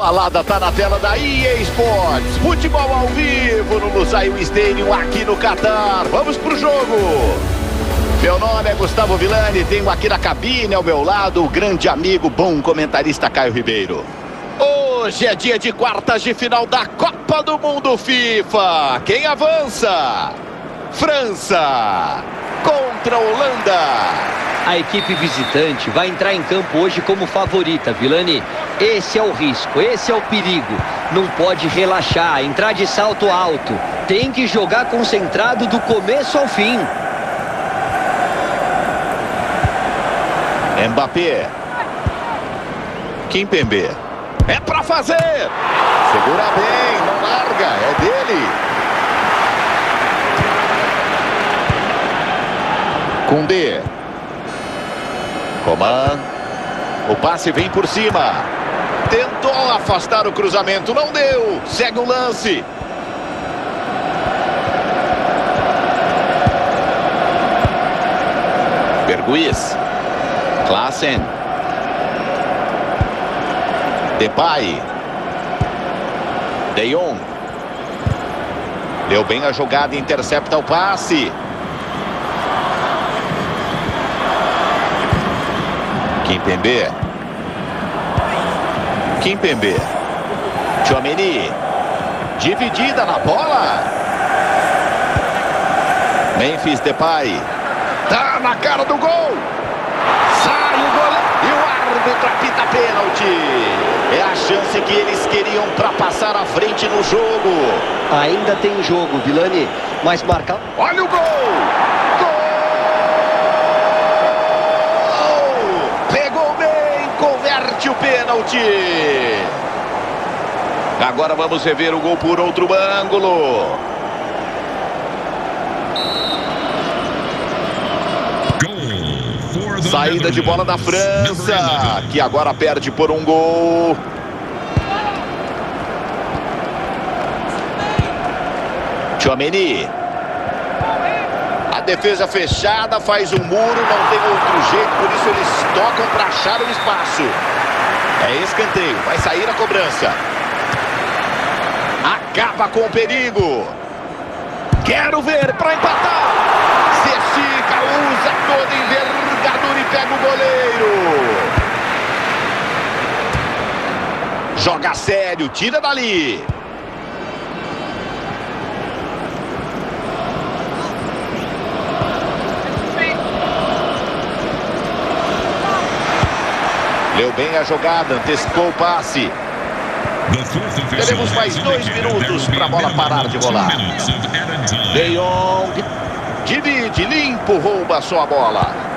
Balada tá na tela da EA Sports. Futebol ao vivo no Lusail Stadium aqui no Catar. Vamos pro jogo. Meu nome é Gustavo Villani, tenho aqui na cabine ao meu lado o grande amigo, bom comentarista Caio Ribeiro. Hoje é dia de quartas de final da Copa do Mundo FIFA. Quem avança? França contra a Holanda. A equipe visitante vai entrar em campo hoje como favorita, Vilani. Esse é o risco, esse é o perigo. Não pode relaxar, entrar de salto alto. Tem que jogar concentrado do começo ao fim. Mbappé. Kimpembe. É pra fazer! Segura bem, não larga, é dele. Kundê. Coman. O passe vem por cima. Tentou afastar o cruzamento, não deu. Segue o lance. Berguiz. Klassen. Depay. De Jong. Deu bem a jogada, intercepta o passe. Kimpembe. Kimpembe. Chomeni. Dividida na bola. Memphis Depay. Tá na cara do gol. Sai o goleiro. E o árbitro apita pênalti. É a chance que eles queriam para passar à frente no jogo. Ainda tem jogo, Vilani, mas marcar... Olha o gol! o pênalti. Agora vamos rever o gol por outro ângulo. Saída de bola da França, que agora perde por um gol. Chouameni. A defesa fechada, faz um muro, não tem outro jeito, por isso eles tocam para achar o espaço. É escanteio, vai sair a cobrança. Acaba com o perigo. Quero ver para empatar. Se estica, usa toda envergadura e pega o goleiro. Joga sério, tira dali. Leu bem a jogada, antecipou o passe. Teremos mais dois minutos para a bola parar de rolar. De Jong divide, limpo, rouba só a bola.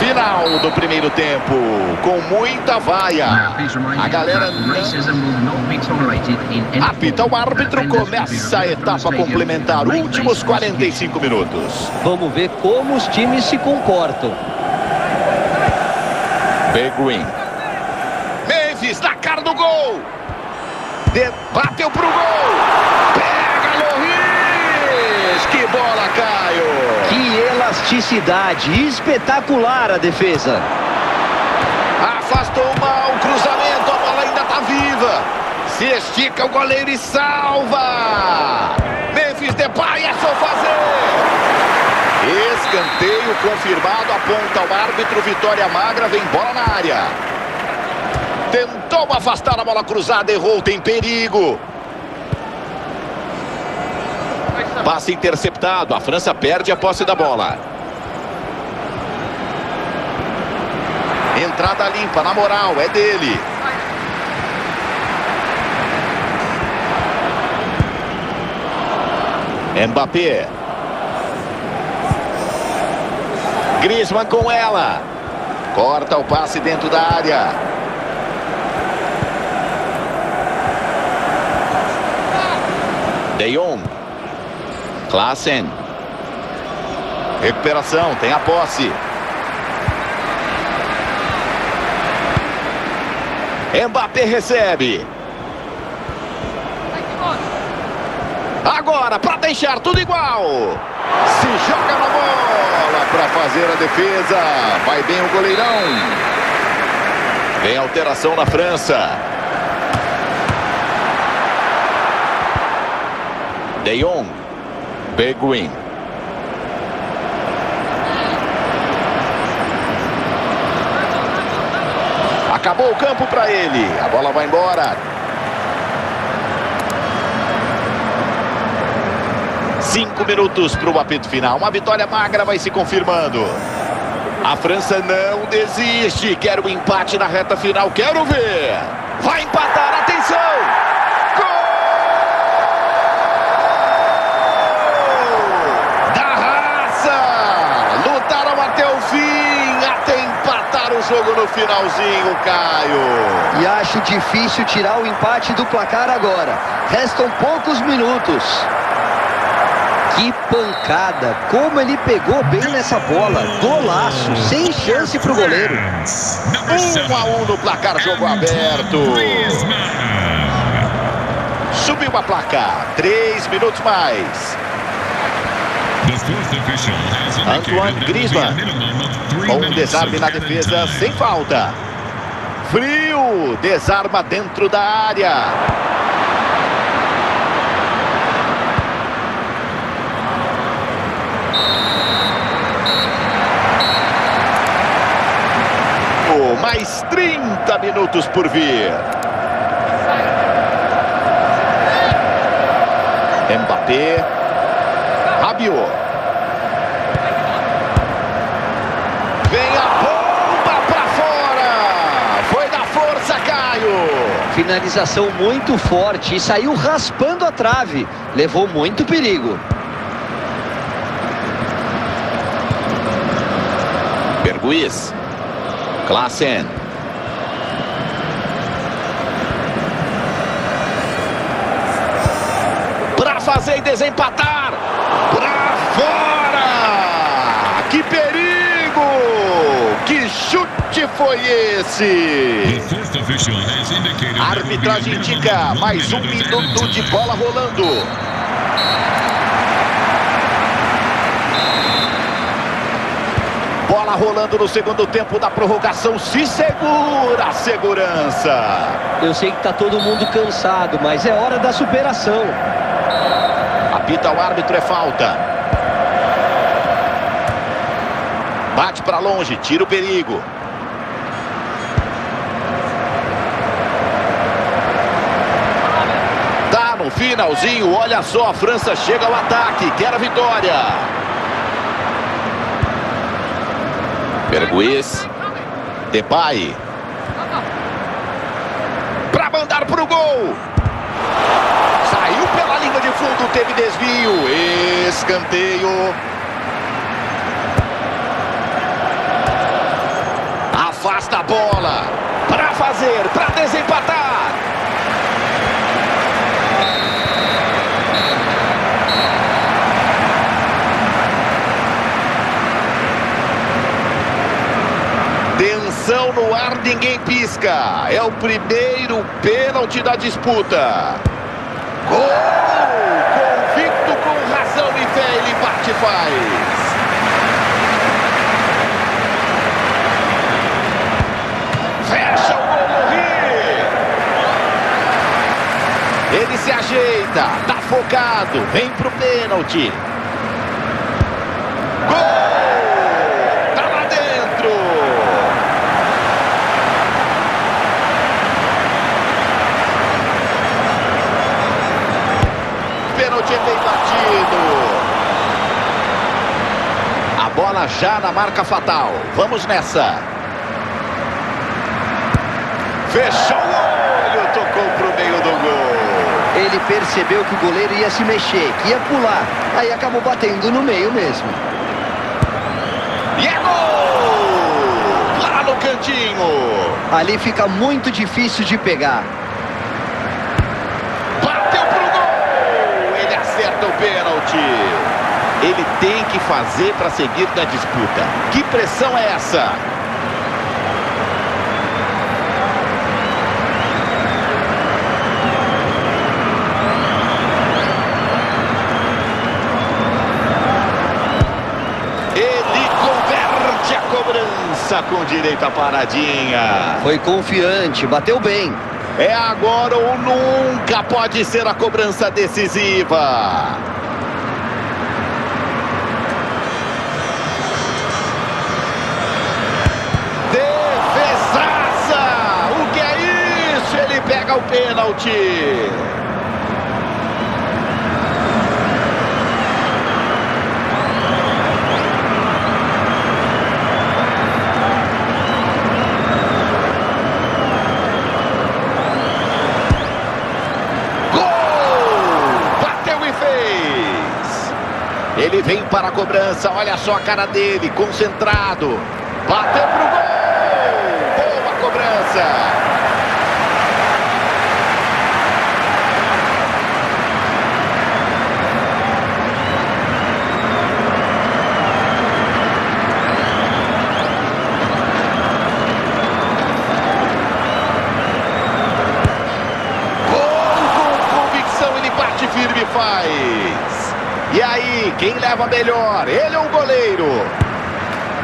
Final do primeiro tempo, com muita vaia. A galera. Apita o árbitro, começa a etapa complementar, últimos 45 minutos. Vamos ver como os times se comportam. Beguin. Memphis na cara do gol. De... Bateu pro gol. Loris. Que bola, Caio. Que elasticidade. Espetacular a defesa. Afastou mal o cruzamento. A bola ainda tá viva. Se estica o goleiro e salva. Memphis Depay é só fazer. Escanteio confirmado, aponta o árbitro, vitória magra, vem bola na área. Tentou afastar a bola cruzada, errou, tem perigo. Passe interceptado, a França perde a posse da bola. Entrada limpa, na moral, é dele. Mbappé. Griezmann com ela. Corta o passe dentro da área. De Jong. Klassen. Recuperação, tem a posse. Mbappé recebe. Agora, para deixar tudo igual. Se joga na bola para fazer a defesa. Vai bem o goleirão. Tem alteração na França. De Jong. Beguin. Acabou o campo para ele. A bola vai embora. Cinco minutos para o apito final. Uma vitória magra vai se confirmando. A França não desiste. Quer o empate na reta final. Quero ver. Vai empatar. Atenção. Gol! Da raça. Lutaram até o fim. Até empatar o jogo no finalzinho, Caio. E acho difícil tirar o empate do placar agora. Restam poucos minutos. Que pancada! Como ele pegou bem nessa bola. Golaço, sem chance para o goleiro. Um a um no placar, jogo aberto. Subiu a placa. Três minutos mais. Antoine Griezmann. Um desarme na defesa, sem falta. Frio, desarma dentro da área. mais 30 minutos por vir. Mbappé. Rabiot. Vem a bomba para fora. Foi da força, Caio. Finalização muito forte e saiu raspando a trave. Levou muito perigo. Berguiz. Klassen. Para fazer e desempatar. Para fora. Chute foi esse? A arbitragem indica mais um minuto de bola rolando. Bola rolando no segundo tempo da prorrogação. Se segura a segurança. Eu sei que está todo mundo cansado, mas é hora da superação. Apita o árbitro, é falta. Bate para longe, tira o perigo. Finalzinho, olha só, a França chega ao ataque, quer a vitória. Berguiz. Depay. Para mandar para o gol. Saiu pela linha de fundo, teve desvio. Escanteio. Afasta a bola. Para fazer, para desempatar. Tensão no ar, ninguém pisca. É o primeiro pênalti da disputa. Gol! Convicto com razão e fé, ele bate e faz. Fecha o gol Rio. Ele se ajeita, tá focado, vem pro pênalti. bola já na marca fatal. Vamos nessa. Fechou o olho, tocou para o meio do gol. Ele percebeu que o goleiro ia se mexer, que ia pular. Aí acabou batendo no meio mesmo. E é gol! Lá no cantinho. Ali fica muito difícil de pegar. Bateu pro gol! Ele acerta o pênalti ele tem que fazer para seguir na disputa. Que pressão é essa? Ele converte a cobrança. com direito à paradinha. Foi confiante, bateu bem. É agora ou nunca pode ser a cobrança decisiva. Pênalti. Ele vem para a cobrança, olha só a cara dele, concentrado. Bateu pro gol! Boa cobrança! Faz. E aí, quem leva melhor? Ele ou o goleiro?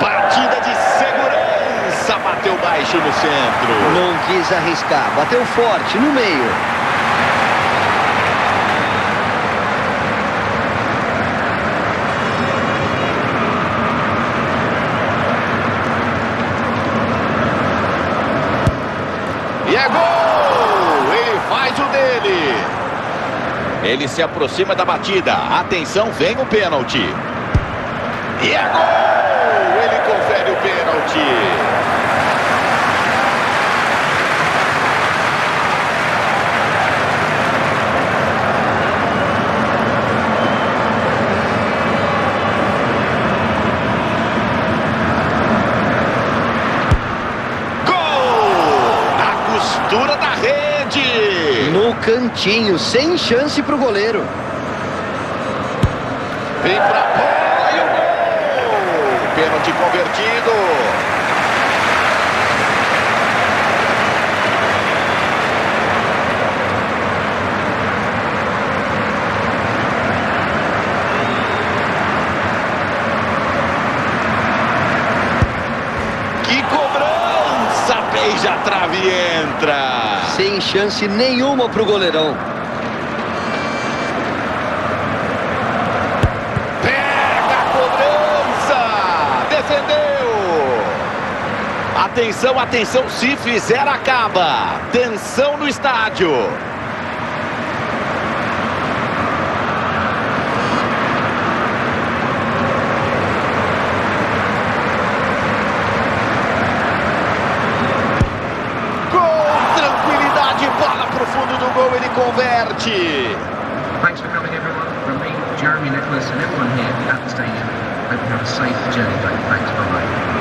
Batida de segurança, bateu baixo no centro. Não quis arriscar, bateu forte no meio. E é gol! Ele faz o dele. Ele se aproxima da batida. Atenção, vem o pênalti. E é gol! Ele confere o pênalti. Cantinho, sem chance para o goleiro. Vem para bola e o gol! Pênalti convertido. Que cobrança! Beija a trave e entra sem chance nenhuma para o goleirão. Pega a cobrança! Defendeu! Atenção, atenção, se fizer acaba. Tensão no estádio. Gol, ele converte. Thanks for coming everyone. From me, Jeremy Nicholas and everyone here at the stadium. Hope you have a safe journey. Thanks, bye-bye.